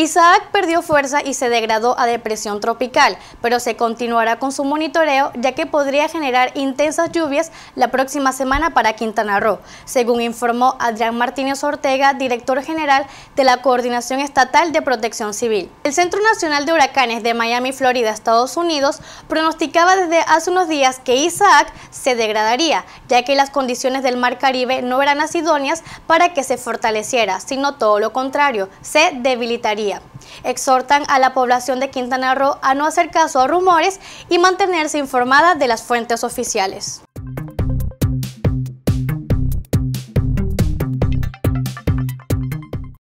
Isaac perdió fuerza y se degradó a depresión tropical, pero se continuará con su monitoreo ya que podría generar intensas lluvias la próxima semana para Quintana Roo, según informó Adrián Martínez Ortega, director general de la Coordinación Estatal de Protección Civil. El Centro Nacional de Huracanes de Miami, Florida, Estados Unidos, pronosticaba desde hace unos días que Isaac se degradaría, ya que las condiciones del Mar Caribe no eran las idóneas para que se fortaleciera, sino todo lo contrario, se debilitaría. Exhortan a la población de Quintana Roo a no hacer caso a rumores y mantenerse informada de las fuentes oficiales.